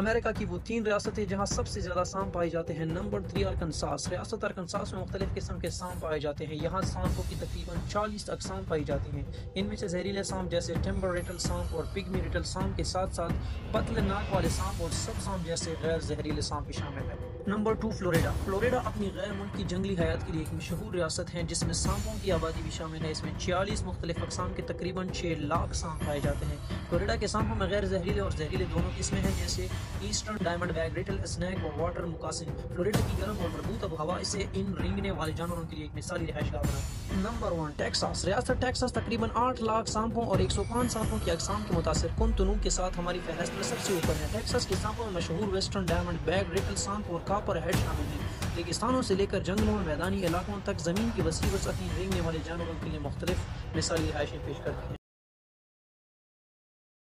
America की वो तीन रियासतें जहाँ सबसे ज़्यादा सांप पाए जाते हैं। नंबर थ्री अरकनसास रियासत अरकनसास में मुख्तलिफ़ किस्म के सांप पाए जाते हैं। यहाँ सांपों की तकरीबन चालीस अकसाम पाई जाती हैं। इनमें से जहरीले सांप जैसे टेम्बर रिटल सांप और पिगमी रिटल सांप के साथ साथ पतले नाक वाले सांप और सब सांप जैसे गैर जहरीले सांप भी शामिल है। Number two, Florida. फ्लोरिडा अपनी गैर मुल्क जंगली हयात के लिए एक मशहूर रियासत है, जिसमें सांपों की आबादी भी शामिल है। इसमें छियालीस मुख्तलिफ़ अकसाम के तकरीबन छः लाख सांप पाए जाते हैं। फ्लोरिडा के सांपों में गैर जहरीले और जहरीले दोनों किस्में हैं, जैसे eastern diamondback rattlesnake और वाटर मुकासिम। फ्लोरिडा की गर्म और मज़बूत अब हवा इसे इन रिंगने वाले जानवरों के लिए एक मिसाली रहायश गाह बना। नंबर वन टेक्सास रियासत टेक्सास तकरीबन आठ लाख सांपों और एक सौ पाँच सांपों की अकसाम के मुतासर कन तनू के साथ हमारी फहरस्त में सबसे ऊपर है। टेक्सास के सांपों में मशहूर वेस्टर्न डायमंड बैग रिटल सांप और कापर हेड शामिल हैं। रेगिस्तानों से लेकर जंगलों और मैदानी इलाकों तक ज़मीन की वसी वसती रेंगने वाले जानवरों के लिए मुख्तलिफ़ मिसाली रिहायशें पेश करती हैं।